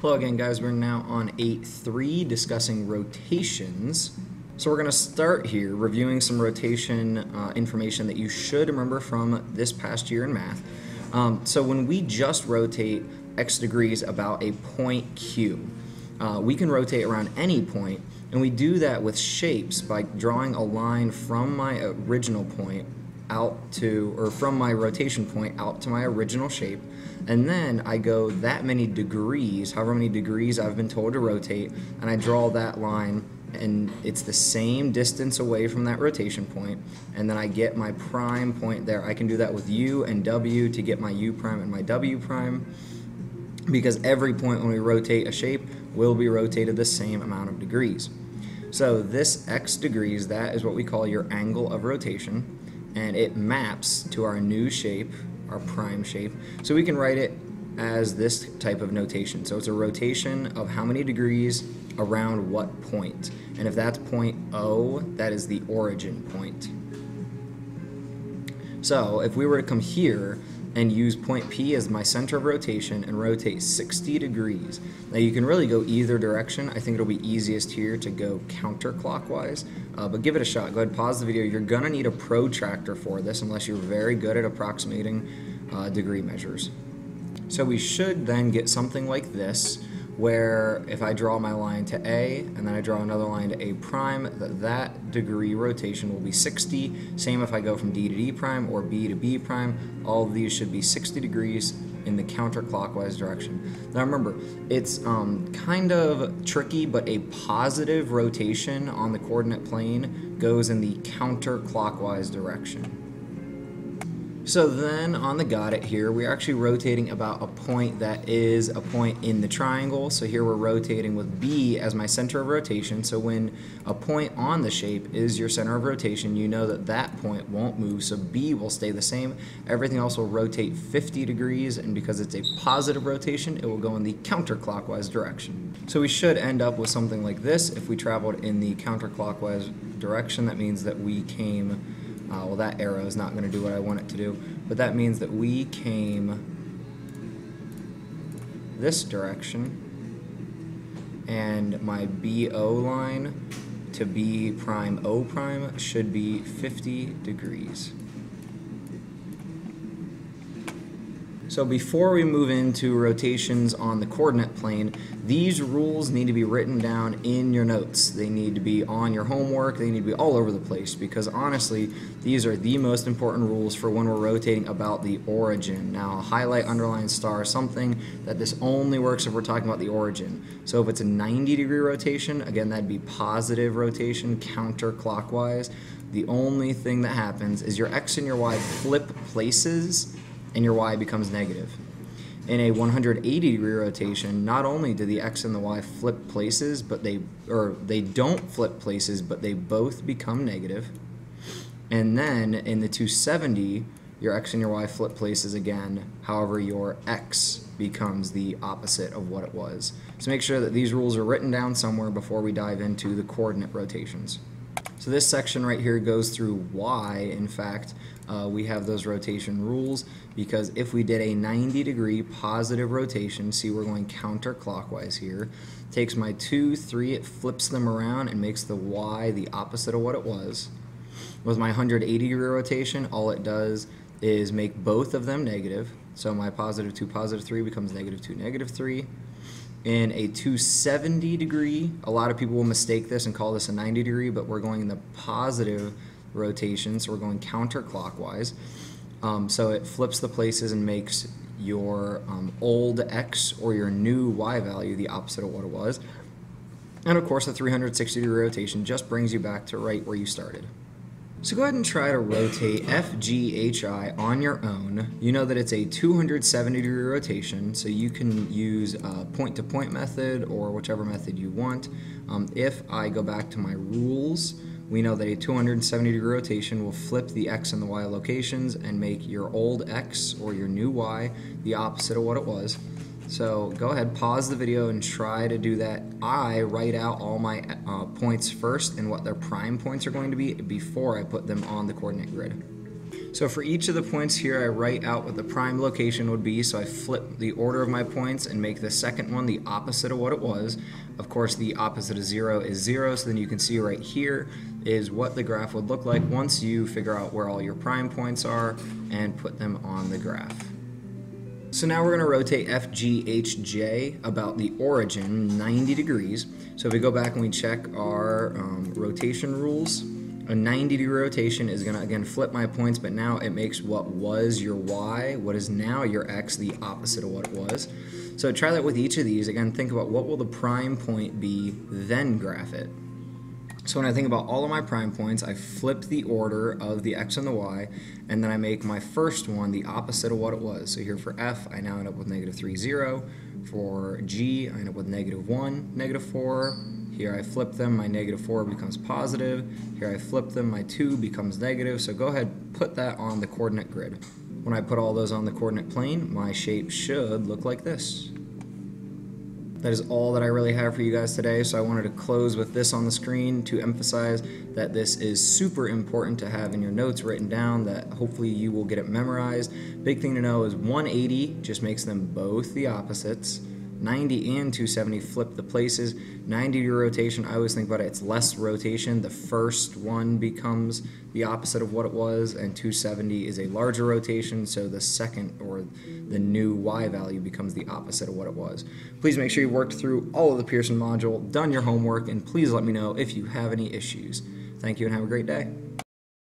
Hello again guys, we're now on 8.3 discussing rotations. So we're going to start here reviewing some rotation uh, information that you should remember from this past year in math. Um, so when we just rotate x degrees about a point q, uh, we can rotate around any point and we do that with shapes by drawing a line from my original point out to, or from my rotation point out to my original shape. And then I go that many degrees, however many degrees I've been told to rotate, and I draw that line and it's the same distance away from that rotation point and then I get my prime point there. I can do that with u and w to get my u prime and my w prime because every point when we rotate a shape will be rotated the same amount of degrees. So this x degrees, that is what we call your angle of rotation and it maps to our new shape, our prime shape. So we can write it as this type of notation. So it's a rotation of how many degrees around what point. And if that's point O, that is the origin point. So if we were to come here, and use point P as my center of rotation and rotate 60 degrees. Now you can really go either direction. I think it'll be easiest here to go counterclockwise, uh, but give it a shot. Go ahead, pause the video. You're gonna need a protractor for this unless you're very good at approximating uh, degree measures. So we should then get something like this where if I draw my line to A and then I draw another line to A prime, that, that degree rotation will be 60. Same if I go from D to D prime or B to B prime, all of these should be 60 degrees in the counterclockwise direction. Now remember, it's um, kind of tricky, but a positive rotation on the coordinate plane goes in the counterclockwise direction. So then on the got it here, we're actually rotating about a point that is a point in the triangle. So here we're rotating with B as my center of rotation. So when a point on the shape is your center of rotation, you know that that point won't move. So B will stay the same. Everything else will rotate 50 degrees. And because it's a positive rotation, it will go in the counterclockwise direction. So we should end up with something like this. If we traveled in the counterclockwise direction, that means that we came uh, well, that arrow is not going to do what I want it to do, but that means that we came this direction, and my BO line to B prime O prime should be 50 degrees. So before we move into rotations on the coordinate plane, these rules need to be written down in your notes. They need to be on your homework. They need to be all over the place because honestly, these are the most important rules for when we're rotating about the origin. Now, highlight, underline, star, something that this only works if we're talking about the origin. So if it's a 90 degree rotation, again, that'd be positive rotation counterclockwise. The only thing that happens is your X and your Y flip places and your y becomes negative. In a 180 degree rotation, not only do the x and the y flip places, but they or they don't flip places, but they both become negative. And then in the 270, your x and your y flip places again. However, your x becomes the opposite of what it was. So make sure that these rules are written down somewhere before we dive into the coordinate rotations. So this section right here goes through why, in fact, uh, we have those rotation rules because if we did a 90 degree positive rotation, see we're going counterclockwise here, takes my 2, 3, it flips them around and makes the y the opposite of what it was. With my 180 degree rotation, all it does is make both of them negative. So my positive 2, positive 3 becomes negative 2, negative 3 in a 270 degree. A lot of people will mistake this and call this a 90 degree, but we're going in the positive rotation, so we're going counterclockwise. Um, so it flips the places and makes your um, old x or your new y value the opposite of what it was. And of course, the 360 degree rotation just brings you back to right where you started. So go ahead and try to rotate FGHI on your own. You know that it's a 270 degree rotation, so you can use a point-to-point -point method or whichever method you want. Um, if I go back to my rules, we know that a 270 degree rotation will flip the x and the y locations and make your old x or your new y the opposite of what it was. So go ahead, pause the video and try to do that. I write out all my uh, points first and what their prime points are going to be before I put them on the coordinate grid. So for each of the points here, I write out what the prime location would be. So I flip the order of my points and make the second one the opposite of what it was. Of course, the opposite of zero is zero. So then you can see right here is what the graph would look like once you figure out where all your prime points are and put them on the graph. So now we're going to rotate FGHJ about the origin 90 degrees. So if we go back and we check our um, rotation rules, a 90 degree rotation is going to again flip my points, but now it makes what was your Y, what is now your X, the opposite of what it was. So try that with each of these. Again, think about what will the prime point be, then graph it. So when I think about all of my prime points, I flip the order of the x and the y, and then I make my first one the opposite of what it was. So here for f, I now end up with negative 3, 0. For g, I end up with negative 1, negative 4. Here I flip them, my negative 4 becomes positive. Here I flip them, my 2 becomes negative. So go ahead, put that on the coordinate grid. When I put all those on the coordinate plane, my shape should look like this. That is all that I really have for you guys today. So I wanted to close with this on the screen to emphasize that this is super important to have in your notes written down that hopefully you will get it memorized. Big thing to know is 180 just makes them both the opposites. 90 and 270 flip the places. 90 degree rotation, I always think about it, it's less rotation. The first one becomes the opposite of what it was, and 270 is a larger rotation, so the second or the new Y value becomes the opposite of what it was. Please make sure you worked through all of the Pearson module, done your homework, and please let me know if you have any issues. Thank you and have a great day.